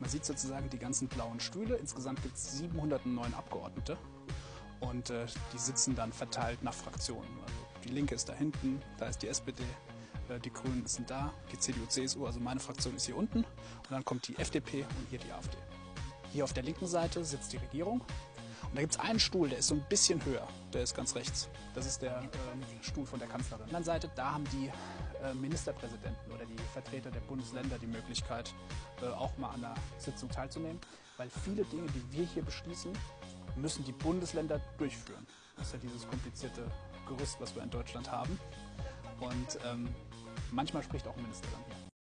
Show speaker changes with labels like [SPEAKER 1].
[SPEAKER 1] Man sieht sozusagen die ganzen blauen Stühle. Insgesamt gibt es 709 Abgeordnete und äh, die sitzen dann verteilt nach Fraktionen. Also die Linke ist da hinten, da ist die SPD, äh, die Grünen sind da, die CDU, CSU, also meine Fraktion ist hier unten und dann kommt die FDP und hier die AfD. Hier auf der linken Seite sitzt die Regierung und da gibt es einen Stuhl, der ist so ein bisschen höher, der ist ganz rechts. Das ist der äh, Stuhl von der Kanzlerin. Auf der anderen Seite, da haben die äh, Ministerpräsidenten oder die Vertreter der Bundesländer die Möglichkeit, äh, auch mal an der Sitzung teilzunehmen, weil viele Dinge, die wir hier beschließen, müssen die Bundesländer durchführen. Das ist ja dieses komplizierte Gerüst, was wir in Deutschland haben. Und ähm, manchmal spricht auch ein Minister dann hier.